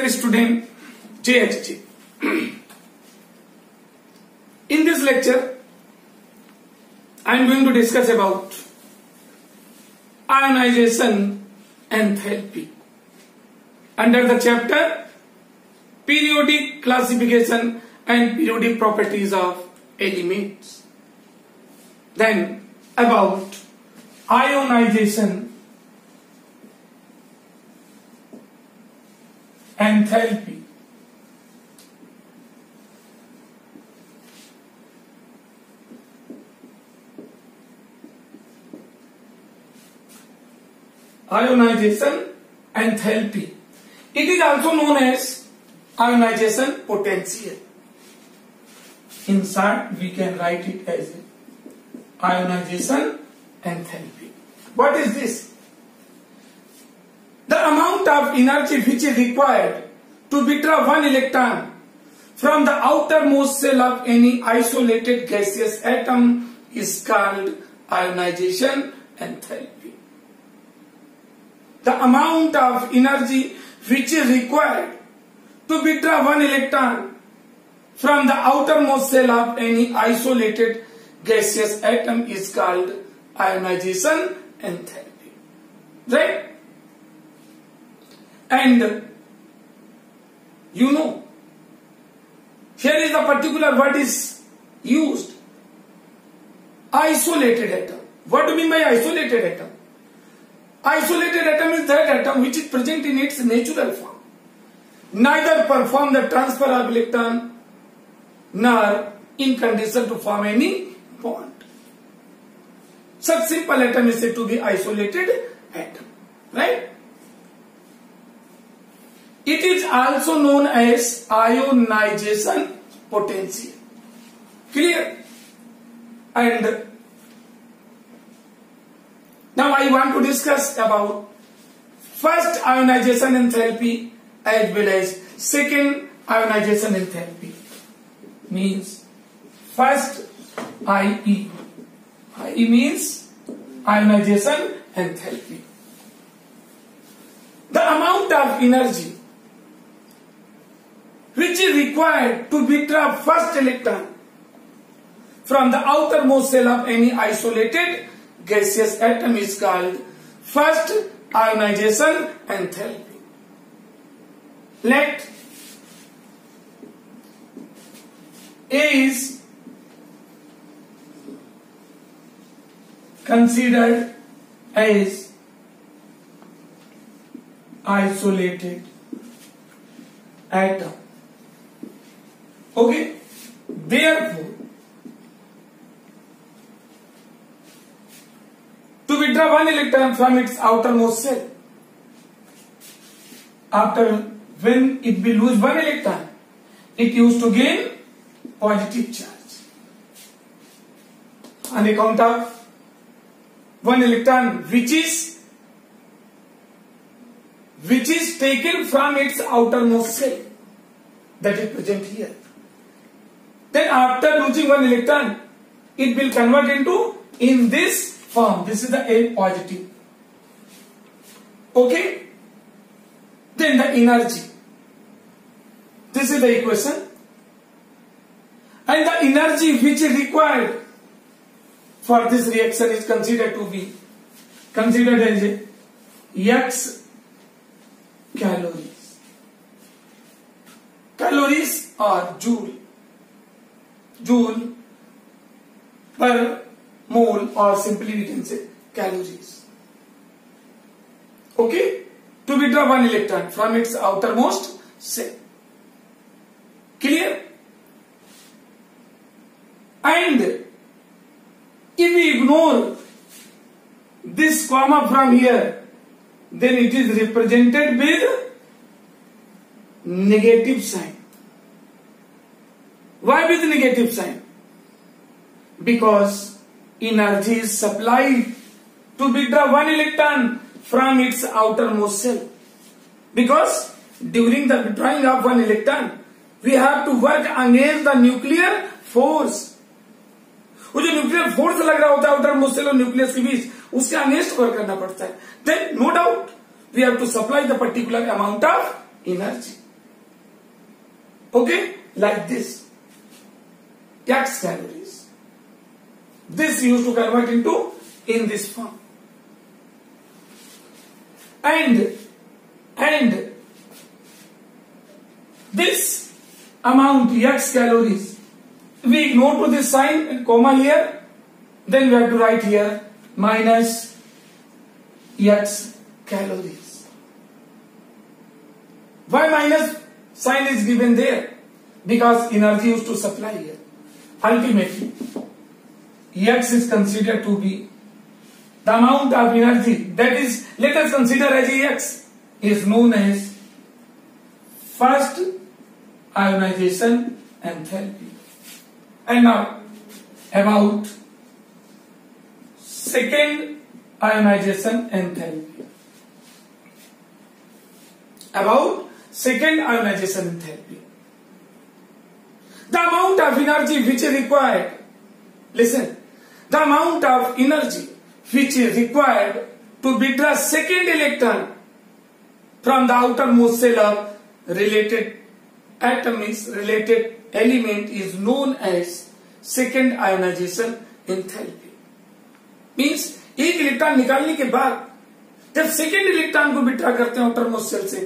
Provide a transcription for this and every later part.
dear student JHT. In this lecture, I am going to discuss about ionization enthalpy under the chapter periodic classification and periodic properties of elements. Then about ionization enthalpy. Ionization enthalpy. It is also known as ionization potential. In we can write it as ionization enthalpy. What is this? amount of energy which is required to withdraw one electron from the outermost shell of any isolated gaseous atom is called ionization enthalpy. The amount of energy which is required to withdraw one electron from the outermost shell of any isolated gaseous atom is called ionization enthalpy. Right? And you know, here is the particular word is used. Isolated atom. What do you mean by isolated atom? Isolated atom is that atom which is present in its natural form. Neither perform the transfer of electron nor in condition to form any bond. Such simple atom is said to be isolated atom. Right? It is also known as ionization potential. Clear? And now I want to discuss about first ionization enthalpy. as well as second ionization enthalpy. Means first IE. IE means ionization enthalpy. The amount of energy which is required to withdraw first electron from the outermost shell of any isolated gaseous atom is called first ionization enthalpy. Let A is considered as isolated atom Okay, therefore, to withdraw one electron from its outermost shell, after when it will lose one electron, it used to gain positive charge on account of one electron which is taken from its outermost shell that is present here. Then after losing one electron, it will convert into in this form. This is the A positive. Okay? Then the energy. This is the equation. And the energy which is required for this reaction is considered to be considered as ex calories. Calories or joule joule per mole, or simply we can say calories. Okay, to withdraw one electron from its outermost shell. Clear? And if we ignore this comma from here, then it is represented with negative sign. Why with negative sign? Because energy is supplied to withdraw one electron from its outermost shell. Because during the withdrawing of one electron, we have to work against the nuclear force. वो जो nuclear force लग रहा होता है उधर most shell और nucleus के बीच उसके अगेंस्ट वर्क करना पड़ता है then no doubt we have to supply the particular amount of energy okay like this tax calories. This used to convert into in this form. And, and this amount x calories, we ignore to this sign and comma here, then we have to write here minus x calories. Why minus sign is given there? Because energy used to supply here. Ultimately, Ex is considered to be the amount of energy that is, let us consider as Ex is known as first ionization enthalpy. And now about second ionization enthalpy. About second ionization enthalpy. The amount of energy which is required, listen, the amount of energy which is required to withdraw second electron from the outermost shell of related atom is related element is known as second ionization enthalpy. Means एक electron निकालने के बाद जब second electron को withdraw करते हैं outermost cell से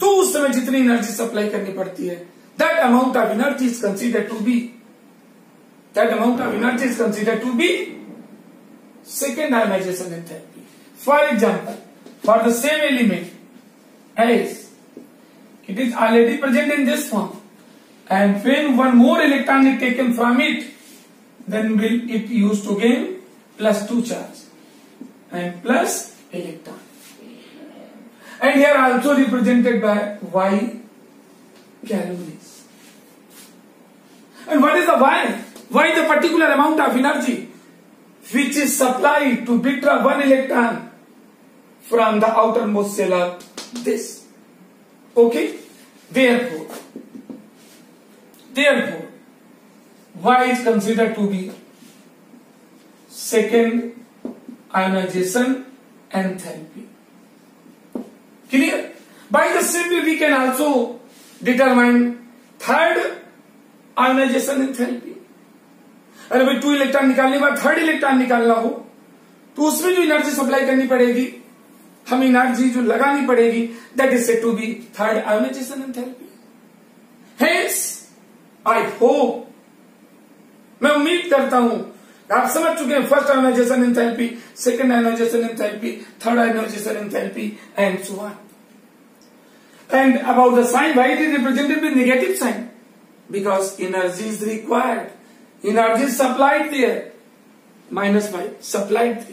तो उस समय जितनी एनर्जी सप्लाई करनी पड़ती है That amount of energy is considered to be that amount of energy is considered to be second ionization enthalpy. For example, for the same element as it is already present in this form and when one more electron is taken from it then will it used to gain plus 2 charge and plus electron and here also represented by y calorie. And what is the why? Why the particular amount of energy which is supplied to withdraw one electron from the outermost shell of This. Okay? Therefore, therefore, why is considered to be second ionization enthalpy? Clear? By the same way, we can also determine third ionization enthalpy अरे भाई two electron निकालने के बाद third electron निकालना हो तो उसमें जो एनर्जी सप्लाई करनी पड़ेगी हम एनर्जी जो लगानी पड़ेगी that is said to be third ionization enthalpy hence I hope मैं उम्मीद करता हूं आप समझ चुके हैं first ionization enthalpy second ionization enthalpy third ionization enthalpy and so on and about the sign why it is represented by negative sign because energy is required. Energy is supplied there. Minus 5, supplied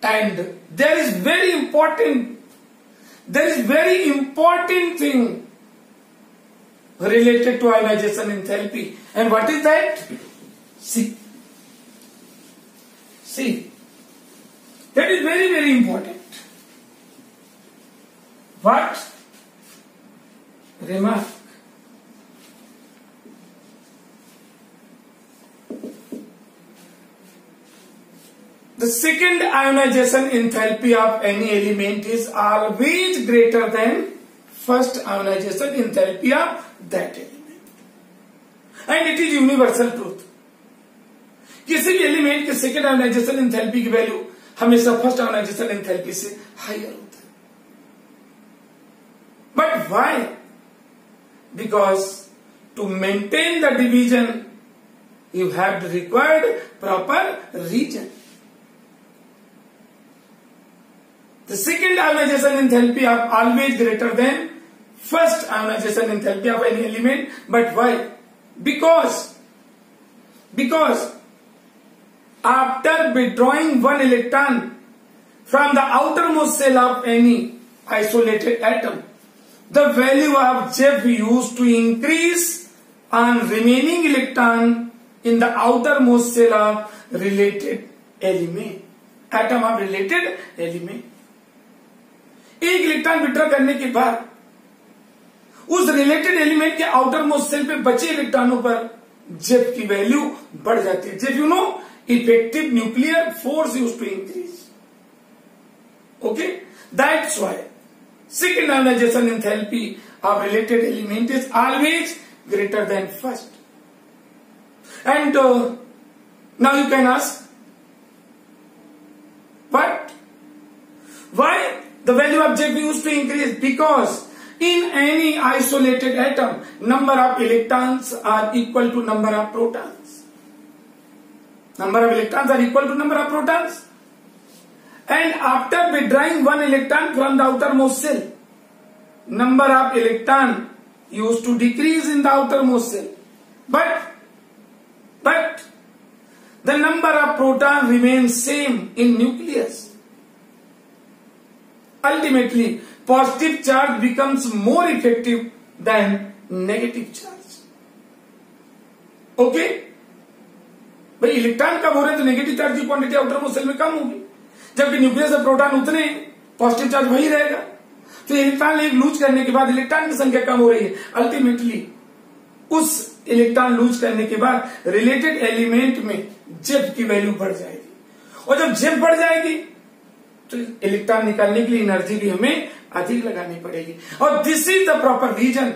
there. And there is very important, there is very important thing related to ionization enthalpy. And what is that? See. See. That is very, very important. What? Remark. The second ionization enthalpy of any element is always greater than first ionization enthalpy of that element. And it is universal truth. किसी भी element के second ionization enthalpy की value हमेशा first ionization enthalpy से higher होता है but why because to maintain the division you have required proper reason The second ionization enthalpy are always greater than first ionization enthalpy of any element. But why? Because, because after withdrawing one electron from the outermost cell of any isolated atom, the value of J used to increase on remaining electron in the outermost cell of related element, atom of related element. एक electron withdraw करने के बाद उस related element के outer most shell पे बचे इलेक्ट्रॉनों पर जेब की वैल्यू बढ़ जाती है जेब you know effective nuclear force use to increase okay that's why second enthalpy of related element is always greater than first and now you can ask but why The value of Jb used to increase because in any isolated atom, number of electrons are equal to number of protons. Number of electrons are equal to number of protons. And after withdrawing one electron from the outermost shell number of electron used to decrease in the outermost shell But, but, the number of proton remains same in nucleus. Ultimately, positive charge becomes more effective than negative charge. Okay? भाई electron कम हो रहे हैं तो negative charge की quantity outer most shell में कम होगी जबकि न्यूक्लियस और प्रोटॉन उतने पॉजिटिव चार्ज वही रहेगा तो इलेक्ट्रॉन एक लूज करने के बाद इलेक्ट्रॉन की संख्या कम हो रही है अल्टीमेटली उस इलेक्ट्रॉन लूज करने के बाद रिलेटेड एलिमेंट में जेब की वैल्यू बढ़ जाएगी और जब जेब बढ़ जाएगी तो इलेक्ट्रॉन निकालने के लिए एनर्जी भी हमें अधिक लगानी पड़ेगी और this is the proper reason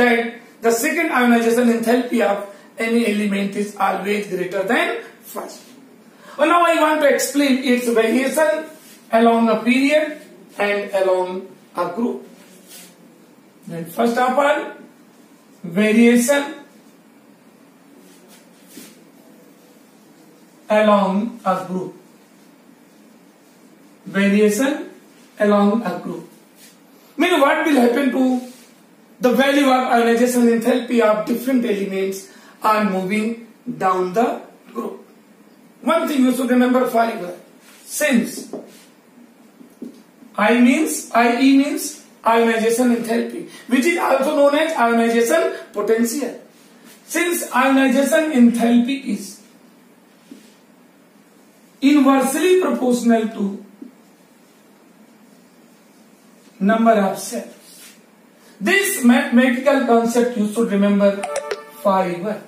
that the second ionization enthalpy of any element is always greater than first और now I want to explain its variation along a period and along a group first of all variation along a group variation along a group. Mean what will happen to the value of ionization enthalpy of different elements are moving down the group. One thing you should remember forever. Since I means IE means ionization enthalpy, which is also known as ionization potential. Since ionization enthalpy is inversely proportional to number of cells. This mathematical concept you should remember forever.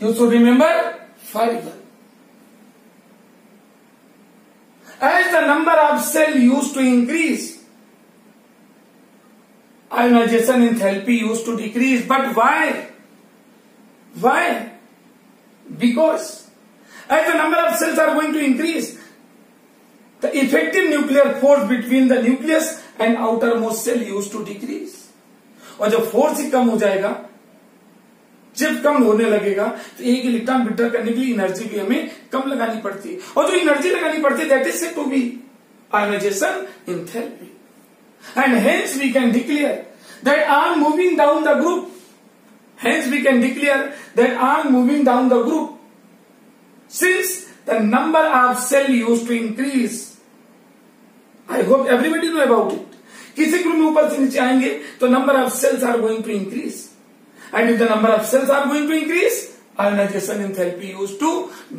You should remember forever. As the number of cells used to increase, ionization enthalpy used to decrease. But why? Why? Because as the number of cells are going to increase, effective nuclear force between the nucleus and outermost shell use to decrease और जब force ही कम हो जाएगा जब कम होने लगेगा तो एक electron withdraw करने के लिए एनर्जी भी हमें कम लगानी पड़ती है और जो एनर्जी लगानी पड़ती है that is to be ionization enthalpy and hence we can declare that are moving down the group hence we can declare that are moving down the group since the number of shell use to increase I hope everybody know about it किसी group में ऊपर से नीचे आएंगे तो number of shells are going to increase and if the number of shells are going to increase ionization in therapy used to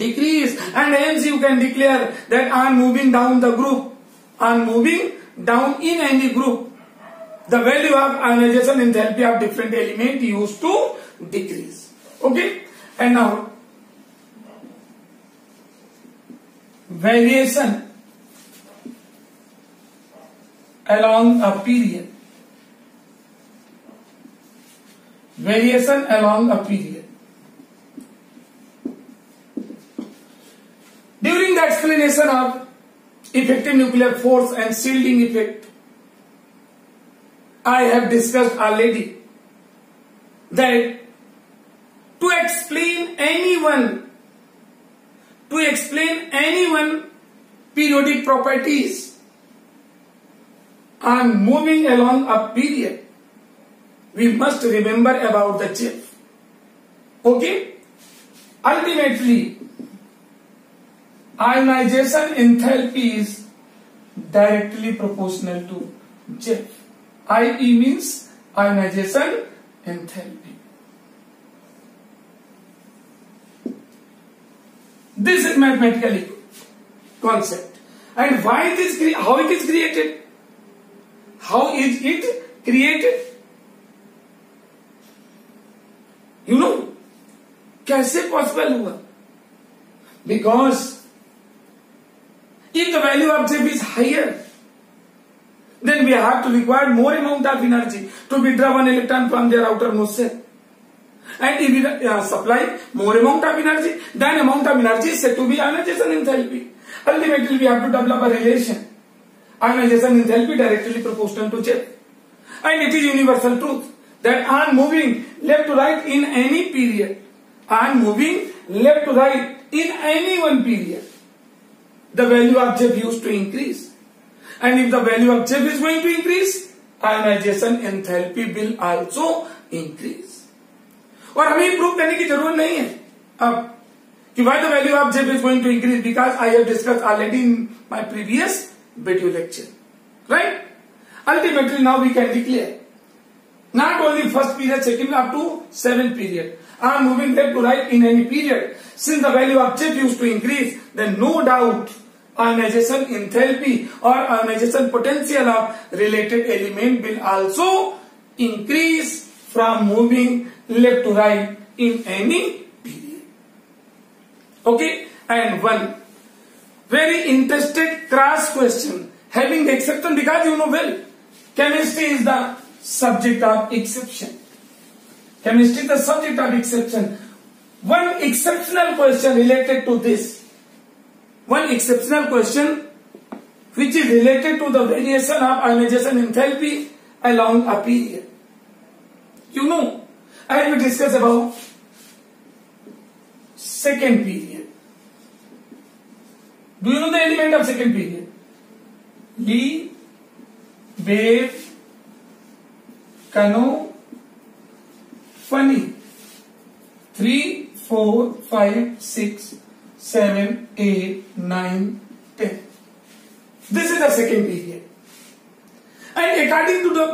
decrease and hence you can declare that on moving down the group on moving down in any group the value of ionization in therapy of different element used to decrease okay and now variation along a period. Variation along a period. During the explanation of effective nuclear force and shielding effect, I have discussed already that to explain anyone, to explain anyone periodic properties and moving along a period, we must remember about the chief. Okay? Ultimately, ionization enthalpy is directly proportional to J. IE means ionization enthalpy. This is mathematically concept. And why it is how it is created? how is it created you know कैसे possible हुआ because if the value of J is higher, then we have to require more amount of energy to withdraw one electron from their outermost shell. And if we uh, supply more amount of energy, then amount of energy is said to be ionization enthalpy. Ultimately, we have to develop a relation ionization is LP directly proportional to J. And it is universal truth that ion moving left to right in any period, ion moving left to right in any one period, the value of J used to increase. And if the value of J is going to increase, ionization enthalpy will also increase और हमें prove करने की जरूरत नहीं है अब कि why the value of जेब is going to increase because I have discuss already in my previous video lecture. Right? Ultimately now we can declare not only first period, second up to seventh period. I am moving them to write in any period. Since the value of chip used to increase, then no doubt ionization enthalpy or ionization potential of related element will also increase from moving left to right in any period. Okay? And one Very interested crass question having the exception because you know well chemistry is the subject of exception. Chemistry is the subject of exception. One exceptional question related to this. One exceptional question which is related to the variation of ionization enthalpy along a period. You know, I will discuss about second period. do you know the element of second period lee wave canoe funny 3 4 5 6 7 8 9 10 this is the second period and according to the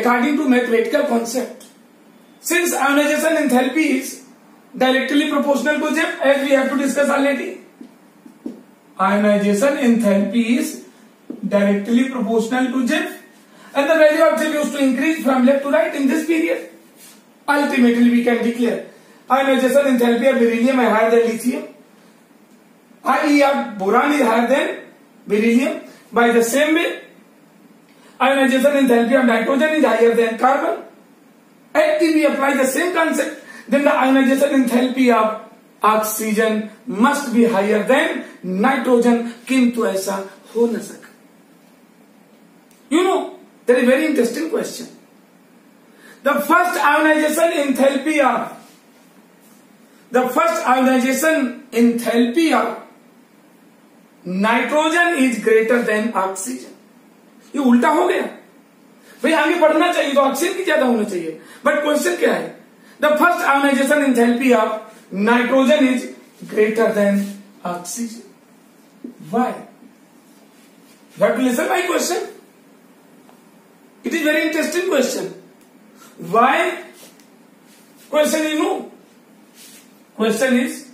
according to mathematical concept since ionization enthalpy is directly proportional to J as we have to discuss already Ionization enthalpy is directly proportional to Z, and the value of Z used to increase from left to right in this period. Ultimately, we can declare ionization enthalpy of beryllium is higher than lithium. IE of boron is higher than beryllium. By the same way, ionization enthalpy of nitrogen is higher than carbon. If we apply the same concept, then the ionization enthalpy of oxygen must be higher than nitrogen किंतु ऐसा हो न सका you know that is very interesting question the first ionization enthalpy of the first ionization enthalpy of nitrogen is greater than oxygen ये उल्टा हो गया भाई आगे बढ़ना चाहिए तो ऑक्सीजन भी ज्यादा होना चाहिए बट क्वेश्चन क्या है the first ionization enthalpy of nitrogen is greater than oxygen Why? You have to listen my question. It is very interesting question. Why? Question is no. Question is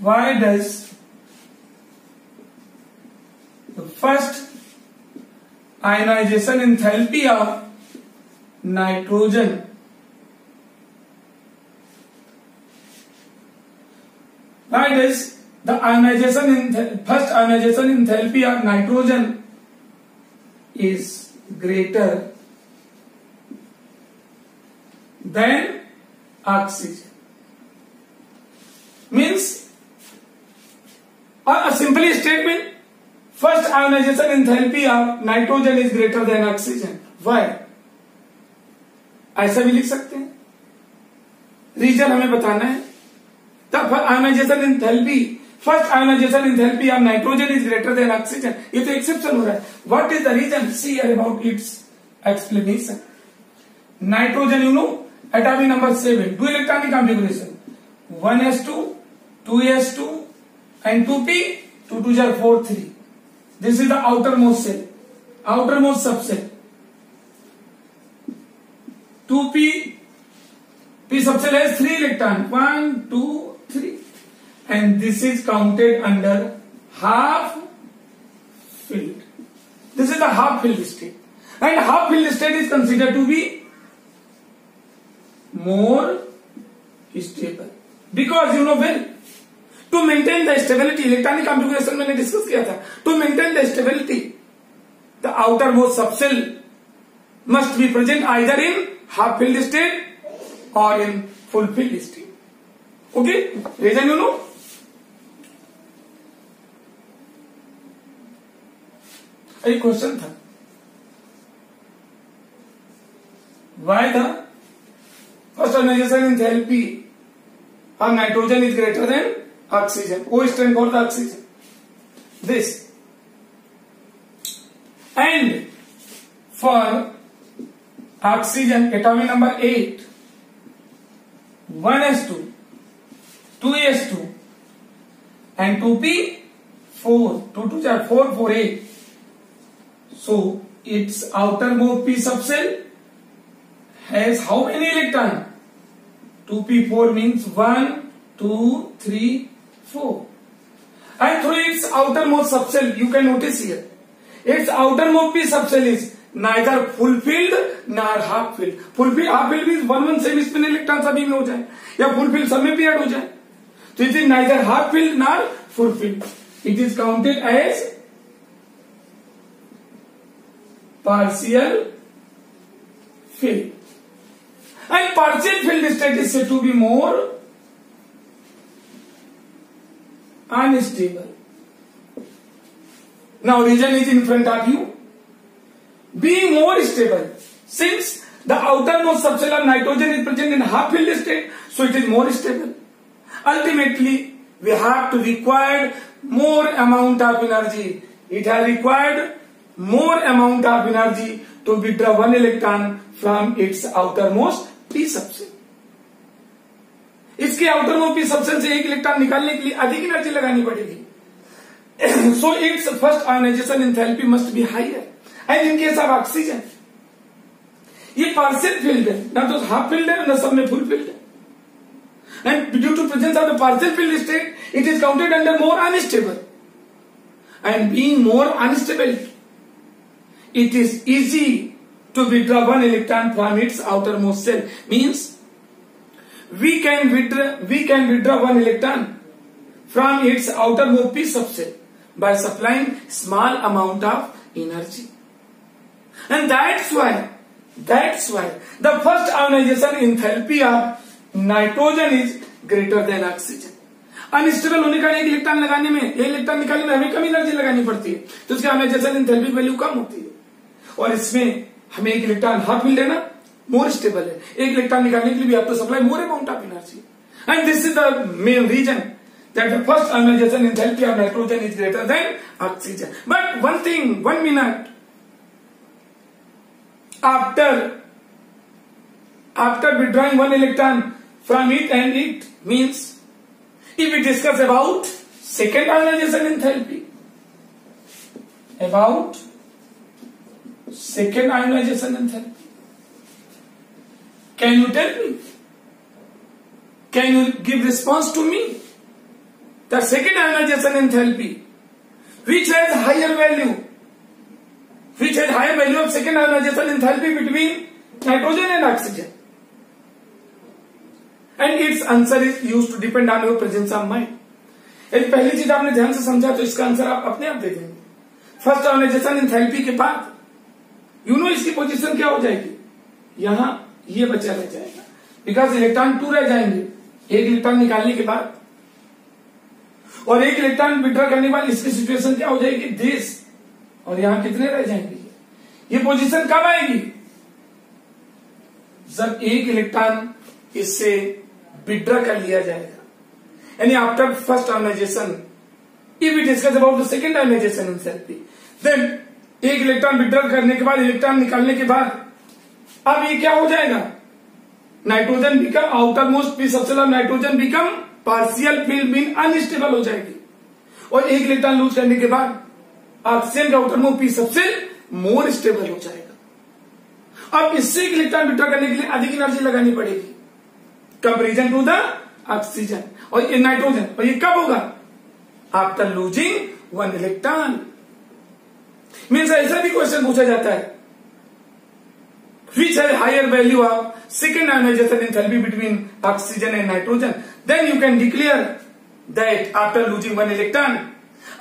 why does the first ionization enthalpy of nitrogen That is, the ionization in first ionization enthalpy of nitrogen is greater than oxygen. Means, or a simple statement, first ionization enthalpy of nitrogen is greater than oxygen. Why? ऐसा भी लिख सकते हैं reason हमें बताना है ionization enthalpy first ionization enthalpy of nitrogen is greater than oxygen ये तो एक्सेप्शन हो रहा है what is the reason see our about its explanation nitrogen you know atomic number seven to electronic combination one s two two s two and two p two two जर four three this is the outermost shell outermost सबसे two p p सबसे less three electron one two three and this is counted under half filled. This is a half filled state. And half filled state is considered to be more stable. Because you know well, to maintain the stability, electronic configuration मैंने discuss किया था To maintain the stability, the outermost subshell must be present either in half filled state or in full filled state. Okay reason you know एक question था why था first organisation enthalpy और nitrogen is greater than oxygen वो stand for the oxygen this and for oxygen atomic number eight one s two two s two and two p four two two चार four four a so its outermost p subshell has how many electron two p four means one two three four and through its outermost subshell you can notice here its outermost p subshell is neither full filled nor half filled full fill half filled mean one one semi spin electron सभी में हो जाए या fulfilled सब में period हो जाए This is neither half-filled nor full-filled. It is counted as partial fill. And partial fill state is said to be more unstable. Now region is in front of you. Being more stable, since the outermost subshell of nitrogen is present in half-filled state, so it is more stable. Ultimately, we have to required more amount of energy. It has required more amount of energy to withdraw one electron from its outermost p subset. इसके outer outermost p subset से एक electron निकालने के लिए अधिक energy लगानी पड़ेगी so its first ionization enthalpy must be higher and in case of oxygen ये पार्शियल फील्ड है ना तो हाफ फील्ड है ना सब में फुल फील्ड है and due to presence of the partial field state, it is counted under more unstable. And being more unstable, it is easy to withdraw one electron from its outermost shell. Means we can withdraw we can withdraw one electron from its outermost piece of shell by supplying small amount of energy. And that's why that's why the first ionization enthalpy of nitrogen is greater than oxygen unstable होने का एक electron लगाने में एक electron निकालने में हमें कम energy लगानी पड़ती है तो उसके हमें एंथैल्पिक वैल्यू कम होती है और इसमें हमें एक इलेक्ट्रॉन हाफ मिल लेना मोर स्टेबल है एक इलेक्ट्रॉन निकालने के लिए भी आपको supply more amount of energy and this is the main reason that the first ionization enthalpy of nitrogen is greater than oxygen. But one thing, one minute, after after withdrawing one electron, from it and it means if we discuss about second ionization enthalpy about second ionization enthalpy can you tell me can you give response to me the second ionization enthalpy which has higher value which has higher value of second ionization enthalpy between nitrogen and oxygen and its answer is use to depend on your presence of mind यदि पहली चीज आपने ध्यान से समझा तो इसका answer आप अपने आप दे देंगे फर्स्ट ऑर्गेनाइजेशन इन थेरेपी के बाद यू नो इसकी पोजीशन क्या हो जाएगी यहां ये बचा रह जाएगा बिकॉज इलेक्ट्रॉन टू रह जाएंगे एक इलेक्ट्रॉन निकालने के बाद और एक इलेक्ट्रॉन विड्रॉ करने के बाद इसकी सिचुएशन क्या हो जाएगी दिस और यहां कितने रह जाएंगे ये पोजिशन कब आएगी जब एक इलेक्ट्रॉन इससे विड्रा कर लिया जाएगा यानी after first ionization if we discuss about the second ionization enthalpy then एक इलेक्ट्रॉन विड्रॉल करने के बाद इलेक्ट्रॉन निकालने के बाद अब ये क्या हो जाएगा nitrogen become outer most p सबसे nitrogen become partial filled been unstable हो जाएगी और एक इलेक्ट्रॉन लूज करने के बाद ऑक्सीजन का outermost p subset more stable हो जाएगा अब इससे इलेक्ट्रॉन विड्रॉ करने के लिए अधिक एनर्जी लगानी पड़ेगी कंपेरिजन टू द ऑक्सीजन और ये नाइट्रोजन और ये कब होगा after losing one electron means ऐसा भी क्वेश्चन पूछा जाता है विच है higher value of second ionization enthalpy between oxygen and nitrogen then you can declare that after losing one electron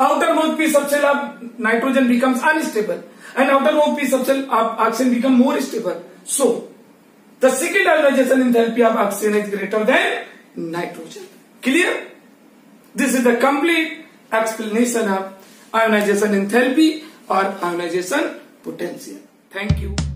outermost p सबसे लाभ nitrogen becomes unstable and outermost p सबसे oxygen become more stable so The second ionization enthalpy of oxygen is greater than nitrogen. Clear? This is the complete explanation of ionization enthalpy or ionization potential. Thank you.